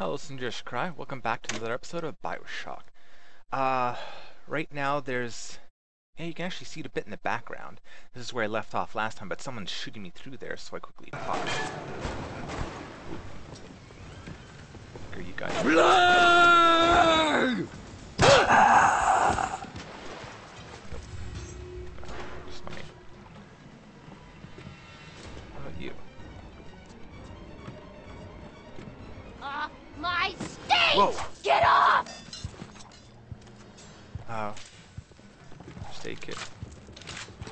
Hello, Sinjurish Cry. Welcome back to another episode of Bioshock. Uh, right now there's... Yeah, you can actually see it a bit in the background. This is where I left off last time, but someone's shooting me through there, so I quickly pop. Here you guys. Just Whoa. Get off! Oh. Stay kid.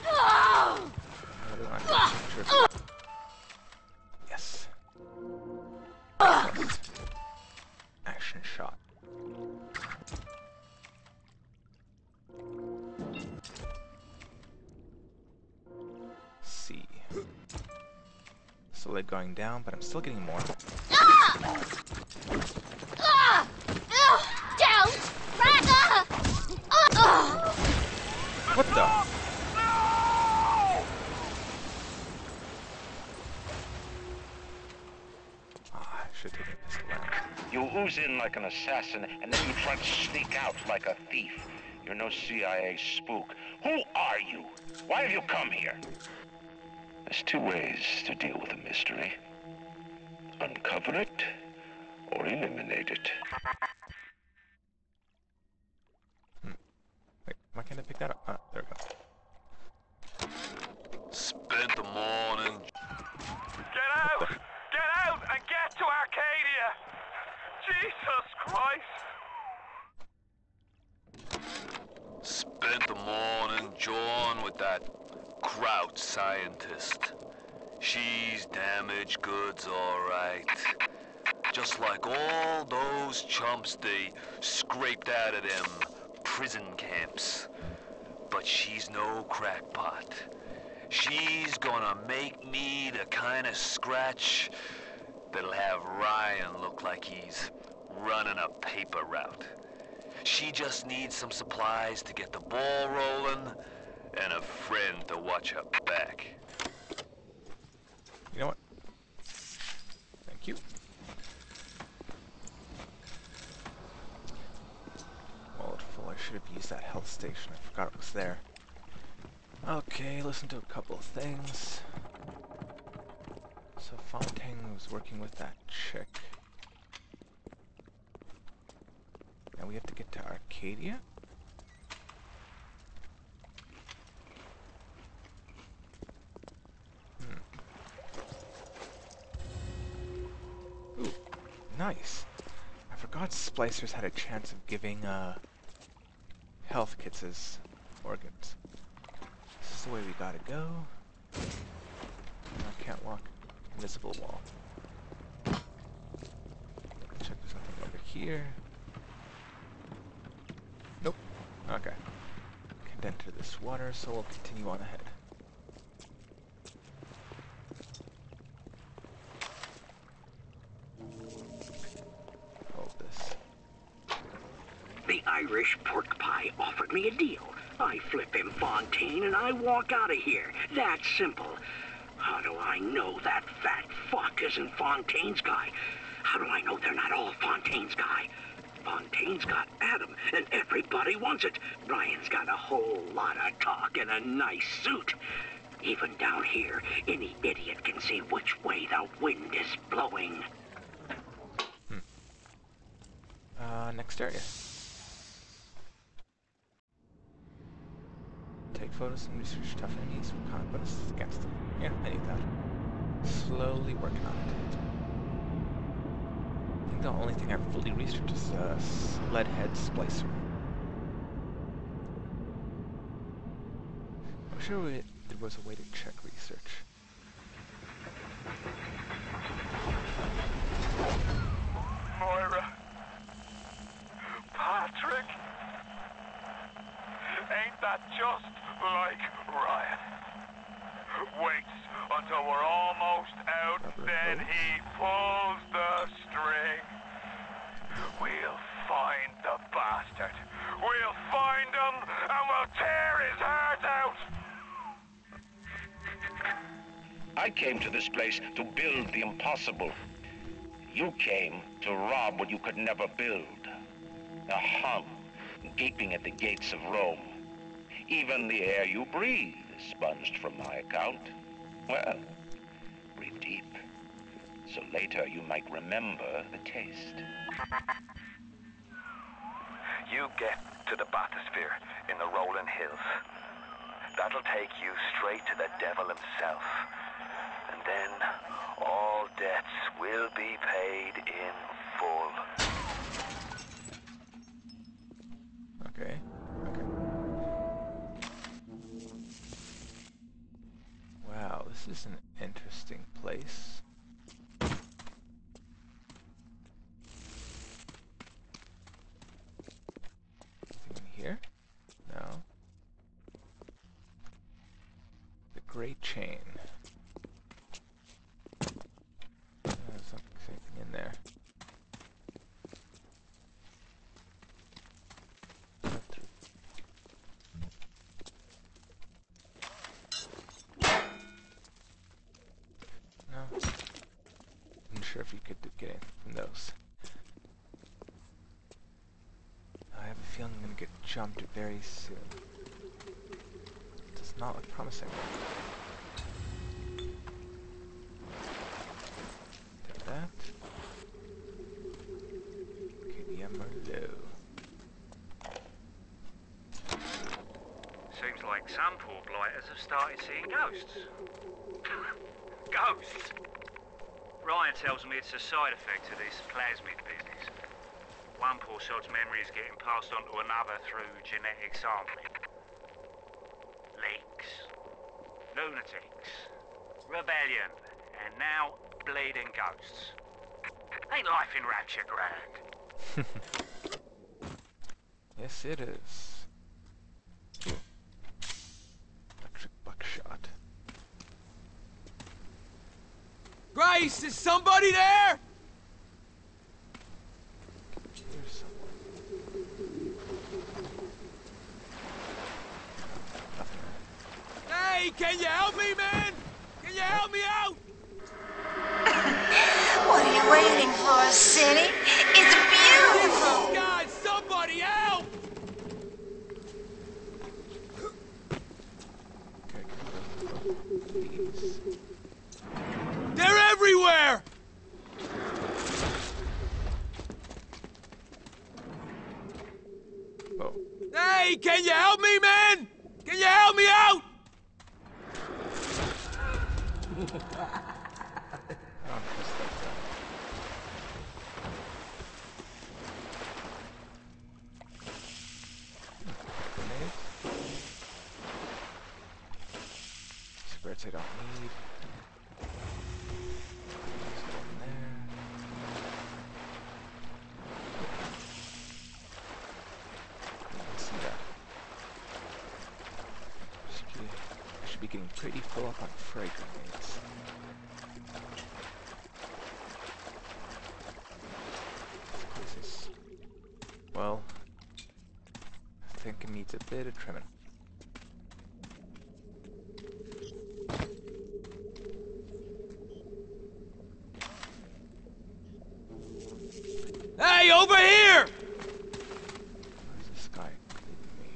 Oh! Another one. Sure. Yes. Excellent. Action shot. C. Slowly going down, but I'm still getting more. An assassin, and then you try to sneak out like a thief. You're no CIA spook. Who are you? Why have you come here? There's two ways to deal with a mystery. Uncover it, or eliminate it. Wait, why can't I pick that up? Ah, there we go. Spent the morning Get out! Get out and get to Arcadia! Jesus Christ! spent the morning jawing with that Kraut scientist. She's damaged goods, all right. Just like all those chumps they scraped out of them prison camps. But she's no crackpot. She's gonna make me the kind of scratch that'll have Ryan look like he's running a paper route. She just needs some supplies to get the ball rolling and a friend to watch her back. You know what? Thank you. Wallet full. I should have used that health station. I forgot it was there. Okay, listen to a couple of things. So Fontaine was working with that chick. Now we have to get to Arcadia? Ooh, nice. I forgot splicers had a chance of giving uh, health kits as organs. This is the way we gotta go. I can't walk. Invisible wall. Check there's nothing over here. Okay. Can't enter this water, so we'll continue on ahead. Hold this. The Irish pork pie offered me a deal. I flip him Fontaine and I walk out of here. That simple. How do I know that fat fuck isn't Fontaine's guy? How do I know they're not all Fontaine's guy? Fontaine's got And everybody wants it. Ryan's got a whole lot of talk and a nice suit. Even down here, any idiot can see which way the wind is blowing. Uh, next area. Take photos and research tough enemies comic books against them. Yeah, I need that. Slowly working on it. I think the only thing I've fully researched is uh, Leadhead Splicer. Sure we, there was a way to check research. Moira. Patrick. Ain't that just like Ryan? Waits until we're almost out, Rubber then hose. he pulls the string. We'll find the bastard. We'll find him and we'll tear his heart out. I came to this place to build the impossible. You came to rob what you could never build. A Hun gaping at the gates of Rome. Even the air you breathe is sponged from my account. Well, breathe deep. So later you might remember the taste. You get to the bathysphere in the rolling hills. That'll take you straight to the devil himself. Then all debts will be paid in full. Okay. Okay. Wow, this is an interesting place. The Great Chain. Uh, there's not anything in there. Not through No. I'm not sure if you could d- get anything from those. I have a feeling I'm gonna get jumped very soon. Does not look promising. Take that. KDM Merlot. Seems like some poor blighters have started seeing ghosts. ghosts? Ryan tells me it's a side effect of this plasmid. One poor sod's memory is getting passed on to another through genetic sampling. Leaks, lunatics, rebellion, and now bleeding ghosts. Ain't life in rapture grand? Yes, it is. Ooh. Electric buckshot. Grace, is somebody there? Here's someone. Nothing there. Hey, can you help me, man? Can you help me out? What are you waiting for, City? It's beautiful! Oh, God, somebody help! Okay, come on. Please. They're everywhere! Oh, Hey, can you help me, man? Can you help me out? I don't trust that guy. Grenades. Cigarettes I don't need. There's one there. Didn't see that. Should be, I don't need. I should be getting pretty full up on frag grenades. This place is, well, I think it needs a bit of trimming. Hey, over here! Where's this guy leading me?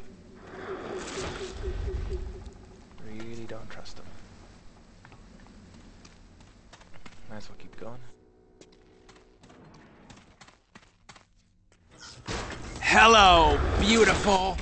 Really don't trust them. Might as well keep going. Hello, beautiful.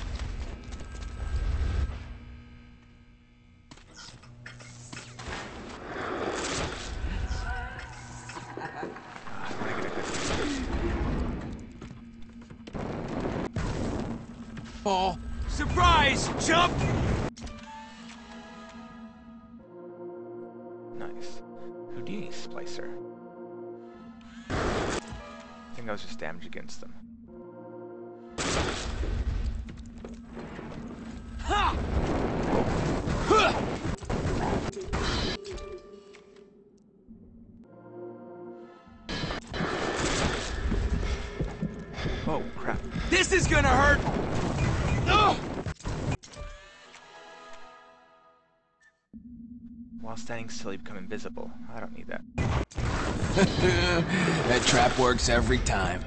While standing still, you become invisible. I don't need that. that trap works every time.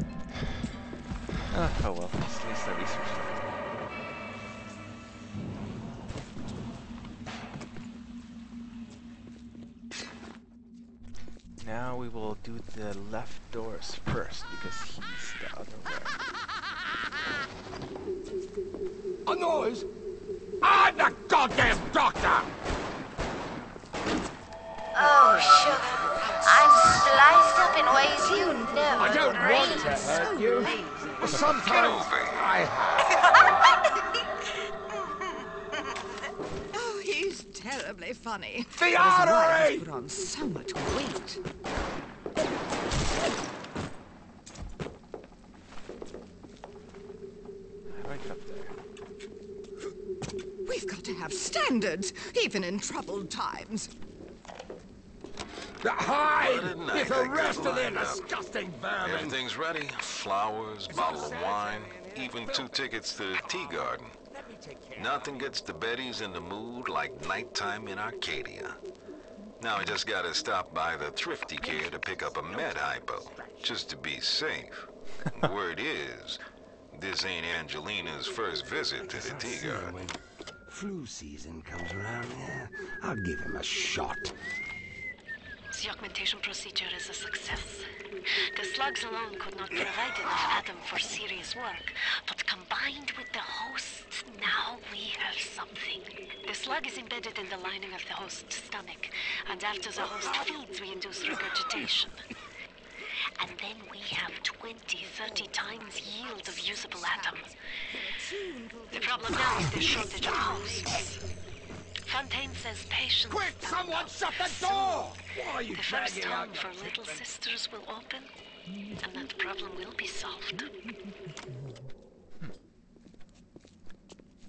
Ah, oh well, at least I researched it. Now we will do the left doors first because he's the other way. A noise? I'm the goddamn doctor! Oh, sugar. I'm spliced up in ways you never I don't want dreamed. to hurt you. But sometimes I Oh, he's terribly funny. The his wife artery! put on so much weight. How do I get up there? We've got to have standards, even in troubled times. The hide What a night, the rest of their lineup. disgusting vermin. Everything's ready. Flowers, bottle of wine, even two tickets to the tea garden. Nothing gets the Bettys in the mood like nighttime in Arcadia. Now I just gotta stop by the thrifty care to pick up a med hypo, just to be safe. Word is, this ain't Angelina's first visit to the tea garden. Flu season comes around, yeah, I'll give him a shot. The augmentation procedure is a success. The slugs alone could not provide enough ADAM for serious work, but combined with the host, now we have something. The slug is embedded in the lining of the host's stomach, and after the host feeds, we induce regurgitation. And then we have 20, 30 times yield of usable ADAM. The problem now is the shortage of hosts. Fontaine says patience. Quick, someone shut the door! Why are you The first dragging home for the Little Sisters will open, and that problem will be solved.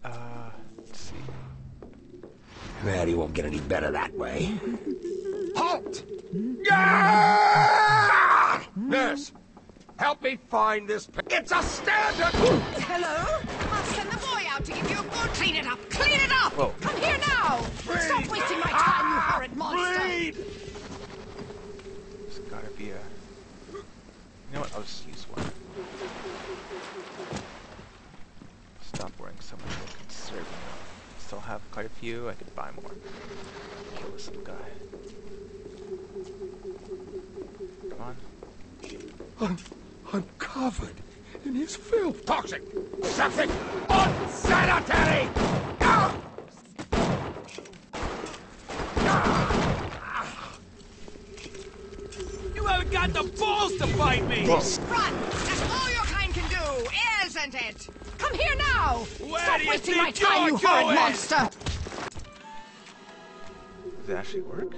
Uh, let's see. Well, he won't get any better that way. Halt! Ah! Nurse, help me find this. It's a standard. Hello? Clean it up. Clean it up! Whoa. Come here now! Stop wasting my time, you ah, horrid monster! Bleed! There's gotta be a. You know what? I'll just use one. Stop worrying so much about conserving. Still have quite a few. I could buy more. Kill this little guy. Come on. I'm, I'm covered in his filth. Toxic, septic, unsanitary. Ah! You haven't got the balls to fight me. Run! That's all your kind can do, isn't it? Come here now! Where Stop wasting my time, you're horrid going? monster! Does it actually work?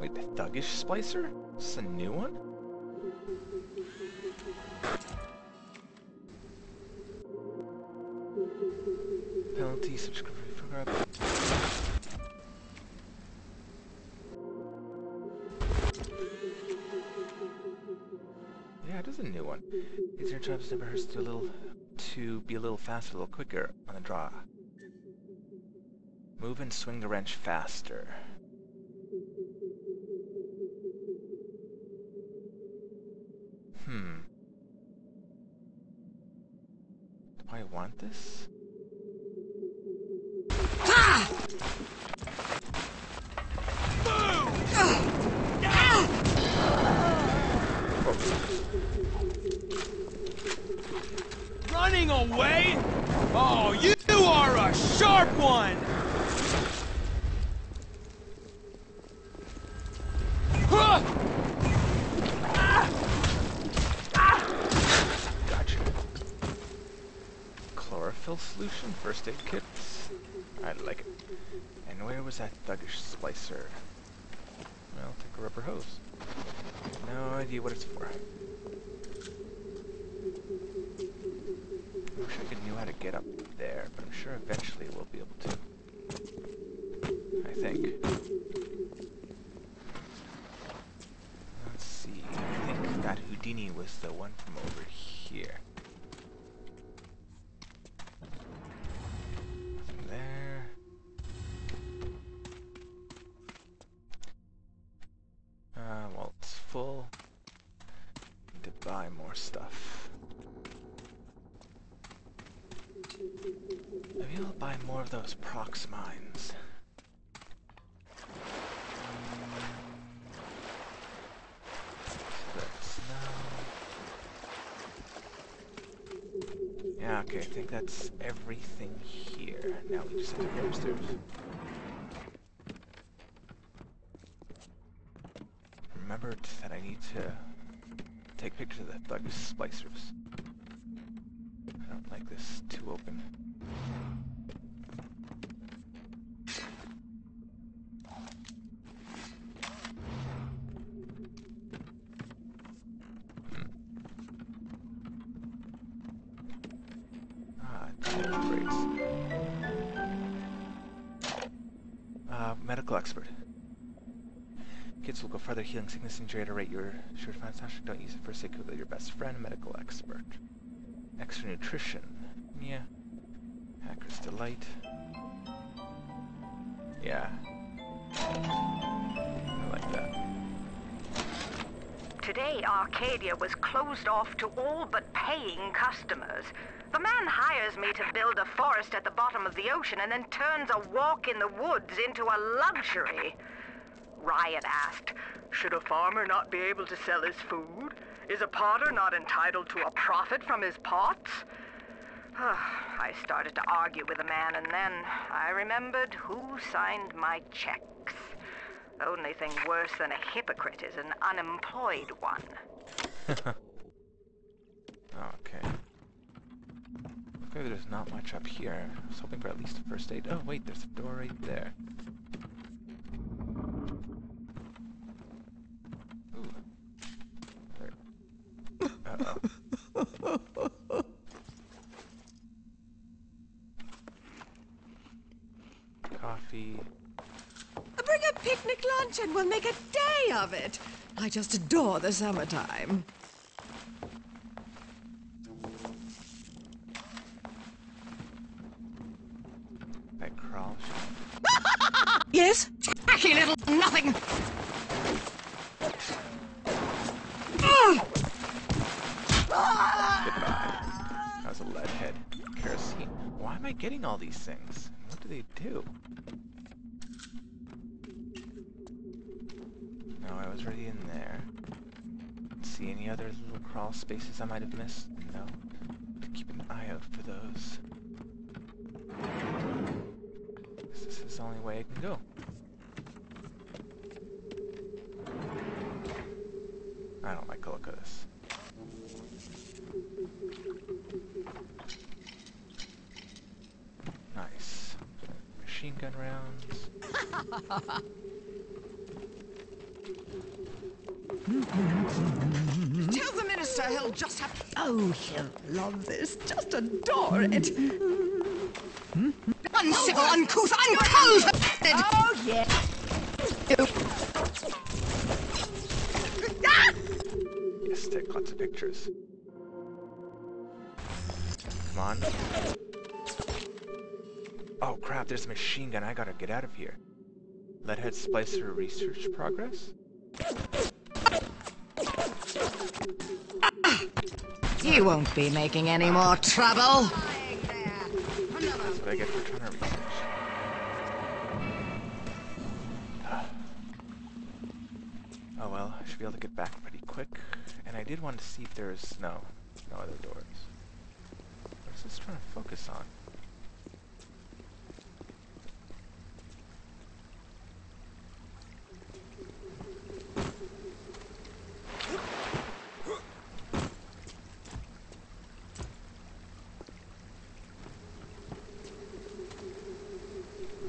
Wait, the Thuggish Splicer? Is this a new one? Grab. Yeah, it is a new one. These are jobs never hurts to a little to be a little faster, a little quicker on the draw. Move and swing the wrench faster. Hmm. Do I want this? Running away? Oh, you are a sharp one. Huh! Gotcha. Chlorophyll solution? First aid kits? I like it. And where was that thuggish splicer? Well, take a rubber hose. No idea what it's for. I wish I could knew how to get up there, but I'm sure eventually we'll be able to. I think. Let's see. I think that Houdini was the one from over here. Nothing there. Uh, well, it's full. I'll buy more of those prox mines. Hmm. Yeah, okay, I think that's everything here. Now we just have to go upstairs. Remembered that I need to take pictures of the thug splicers. I don't like this too open. Breaks. Uh, medical expert. Kids will go further healing sickness injury at a rate you're sure to find astonishing. Don't use it for sake of your best friend, medical expert. Extra nutrition. Yeah. Hacker's delight. Yeah. I like that. Today, Arcadia was closed off to all but paying customers. The man hires me to build a forest at the bottom of the ocean and then turns a walk in the woods into a luxury. Ryan asked, Should a farmer not be able to sell his food? Is a potter not entitled to a profit from his pots? Ah, I started to argue with the man, and then I remembered who signed my checks. Only thing worse than a hypocrite is an unemployed one. okay. There's not much up here. I was hoping for at least a first aid. Oh, wait, there's a door right there. Coffee. Uh, bring a picnic lunch and we'll make a day of it. I just adore the summertime. I crawl. Yes? Tacky little nothing! Goodbye. That was a lead head. Kerosene. Why am I getting all these things? What do they do? No, I was already in there. See any other little crawl spaces I might have missed? No. Keep an eye out for those. This is the only way I can go. I don't like the look of this. Nice. Machine gun rounds. just have. Oh, he'll love this. Just adore it. Hmm? Hmm? Uncivil, uncouth, uncultivated! Oh, yeah. Ah! Yes, take lots of pictures. Come on. Oh crap, there's a machine gun. I gotta get out of here. Let Leadhead splicer research progress? You won't be making any more trouble. I get. Oh well, I should be able to get back pretty quick. And I did want to see if there's no, no other doors. What is this trying to focus on?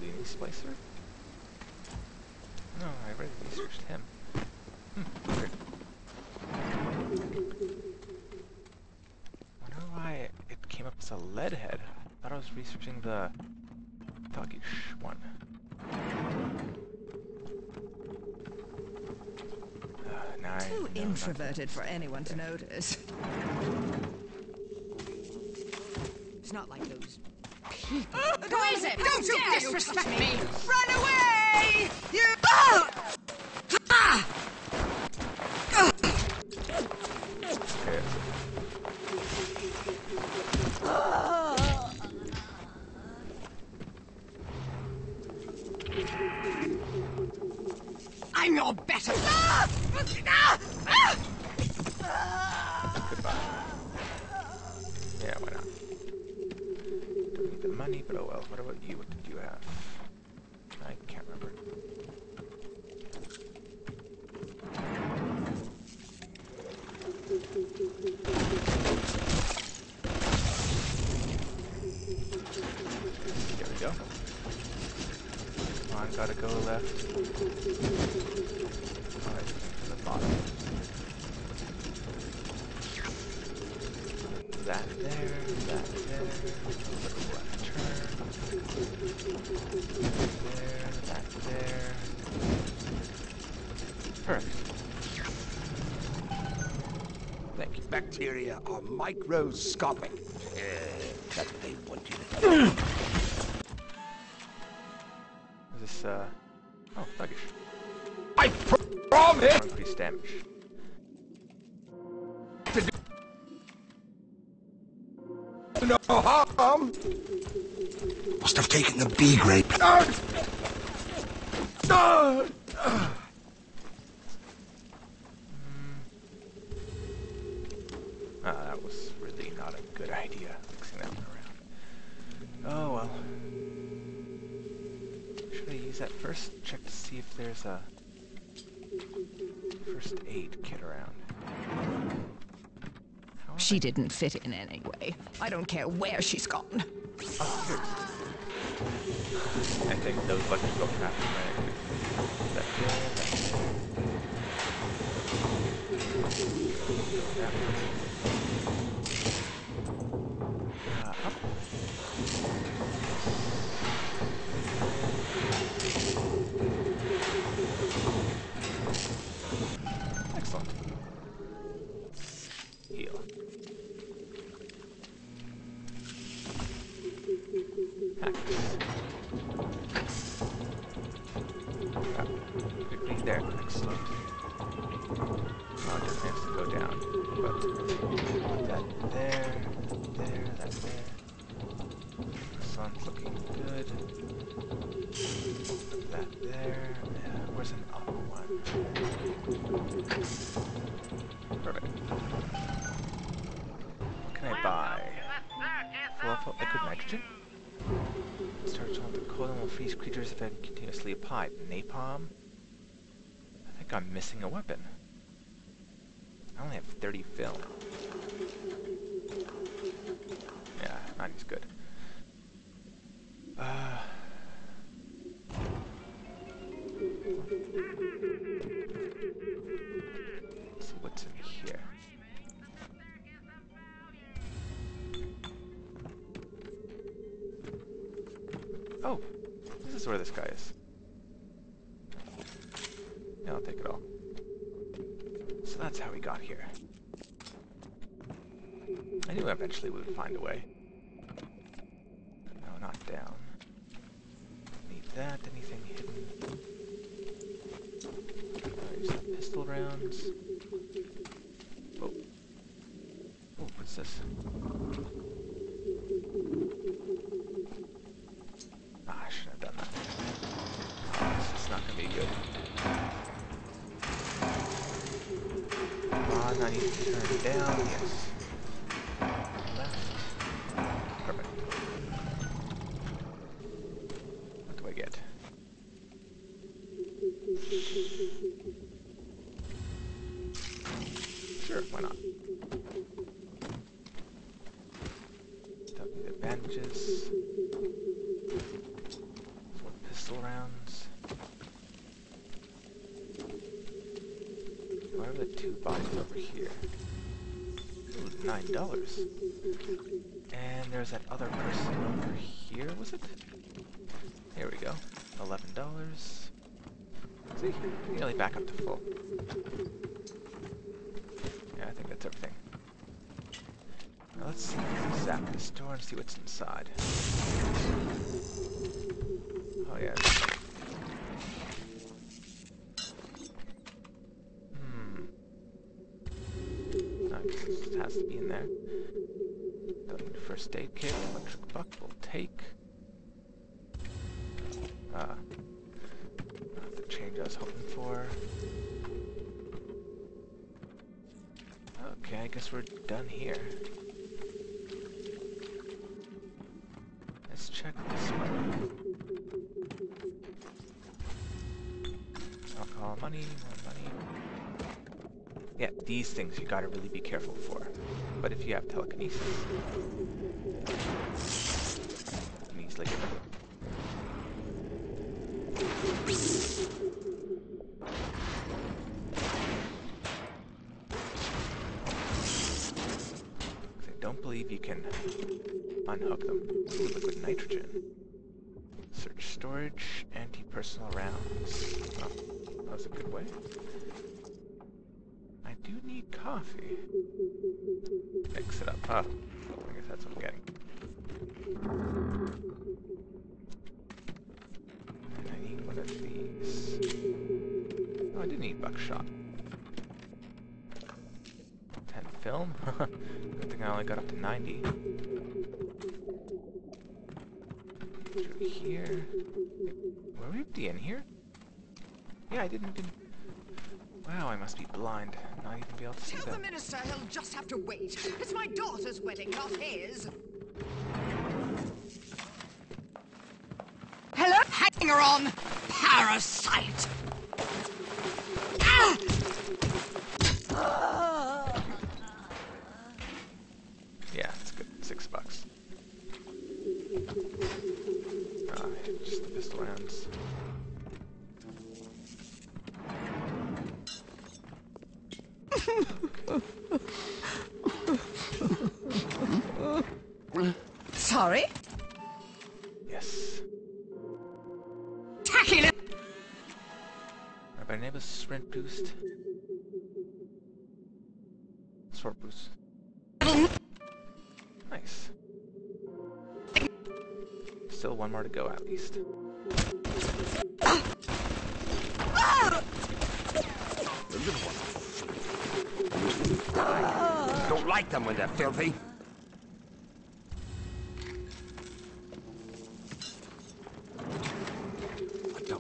Leading Splicer? No, I already researched him. Hmm, weird. wonder why it came up as a lead head. I thought I was researching the thuggish one. Now Too know not- introverted for anyone to notice. It's not like those people. Who is it? Don't you disrespect me! me. Run away! You. Ah! Ah! Okay, that's it. Goodbye. Yeah, why not? Don't need the money, but oh well. What about you? What did you have? I can't remember. There we go. Come on, gotta go left. Alright, to the bottom. That there, that there, left turn. There, that there. Perfect. Thank you. Bacteria are microscopic. Uh, that's what they want you to know. Is this, uh... Oh, thuggish. I promise Increase damage. Have taken the B grade. Ah! That was really not a good idea, mixing that one around. Oh well. Should I use that first? Check to see if there's a first aid kit around. She didn't fit in anyway. I don't care where she's gone. Oh, here. I think those buttons go faster than I could. That there, that there. Uh, up. Excellent. Heal. Hackers. Ah, quickly there. Excellent. Oh, it doesn't have to go down. But that there, there, that there. Excellent, looking good. That there. Yeah, where's an up one? Perfect. What can I buy? Fluff liquid nitrogen? Starts on the cold and will freeze creatures if continuously applied. Napalm? I think I'm missing a weapon. I only have 30 film. Pistol rounds. Oh. Oh, what's this? Ah, I should have done that. Oh, this is not gonna be good. Come on, I need to turn down. Yes. Left. Perfect. What do I get? Sure, why not? Don't need the bandages. Four pistol rounds. Why are the two bodies over here? Ooh, nine dollars. And there's that other person over here, was it? Here we go. Eleven dollars. See, nearly back up to full. Yeah, I think that's everything. Now let's zap this door and see what's inside. Oh yeah. Gotta really be careful for. But if you have telekinesis, easily. I don't believe you can unhook them. Ooh, liquid nitrogen. Search storage, anti-personal rounds. Oh, that was a good way. Coffee. Mix it up. Ah, I guess that's what I'm getting. And I need one of these. Oh, I did need buckshot. 10 film? Good thing I only got up to 90. Through here. Were we empty in here? Yeah, I didn't even... Wow, I must be blind. Not even be able to see Tell the minister he'll just have to wait. It's my daughter's wedding, not his. Hello, hanger on, parasite. Ah!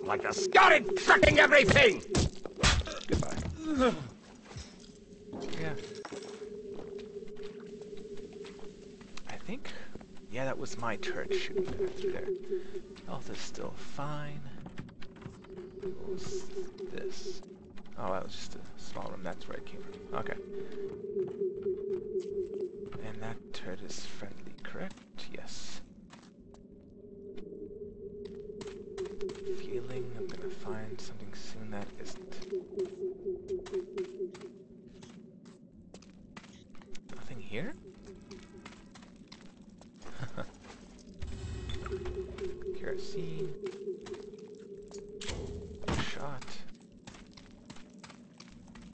Like the scouted tracking everything! Goodbye. Yeah. I think, yeah, that was my turret shooting through there. Health is still fine. What was this? Oh, that was just a small room. That's where it came from. Okay. And that turret is friendly, correct? Yes. Feeling I'm gonna find something soon that isn't. Nothing here? Kerosene. Shot.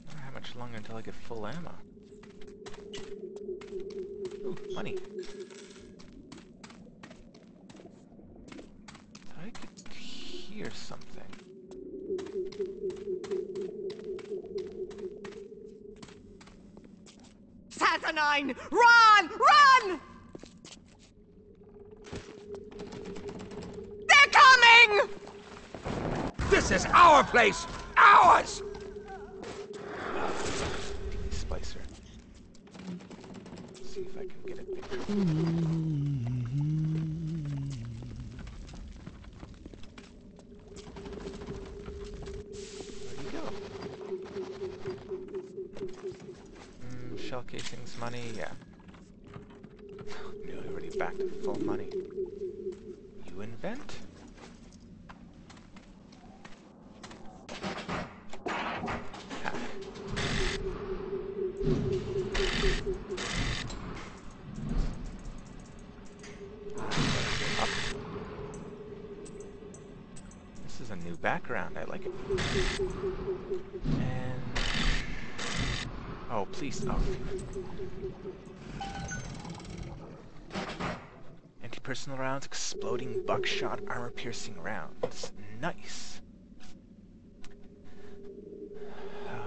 I don't know how much longer until I get full ammo. Ooh, money. I could hear something. Saturnine! Run! Run! They're coming! This is our place! Ours! Splicer. See if I can get a picture. Hmm. Where'd he go? Mm, shell casings, money, yeah. Nearly already back to full money. You invent? Hack. Up. This is a new background. I like it. And oh, please, oh. Anti-personal rounds, exploding buckshot, armor-piercing rounds. Nice.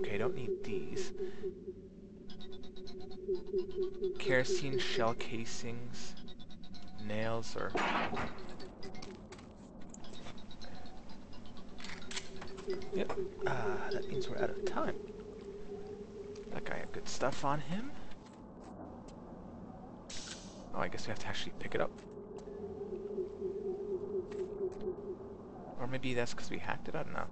Okay, don't need these. Kerosene shell casings, nails, or... Yep, uh, that means we're out of time. That guy had good stuff on him. Oh, I guess we have to actually pick it up. Or maybe that's because we hacked it, I don't know.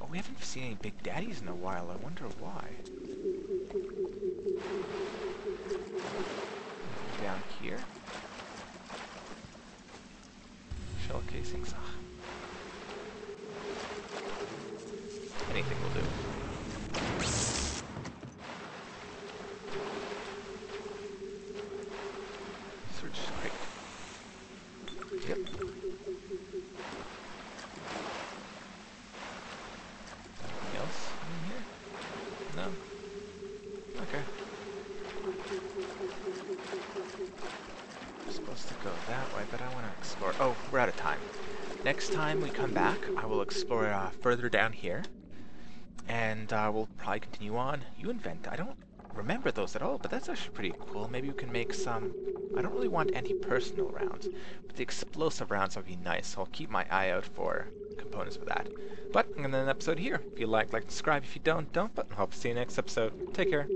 Oh, we haven't seen any Big Daddies in a while, I wonder why. Down here. Shell casings. Ah. Anything will do. Search strike. Yep. Anything else in here? No. Okay. We're supposed to go that way, but I want to explore. Oh, we're out of time. Next time we come back, I will explore uh, further down here, and uh, we'll probably continue on. U-Invent. I don't remember those at all, but that's actually pretty cool. Maybe we can make some. I don't really want anti-personnel rounds, but the explosive rounds would be nice. So I'll keep my eye out for components for that. But I'm gonna end the episode here. If you like, like, subscribe. If you don't, don't. But I hope to see you next episode. Take care.